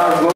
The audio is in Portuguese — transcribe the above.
Thiago.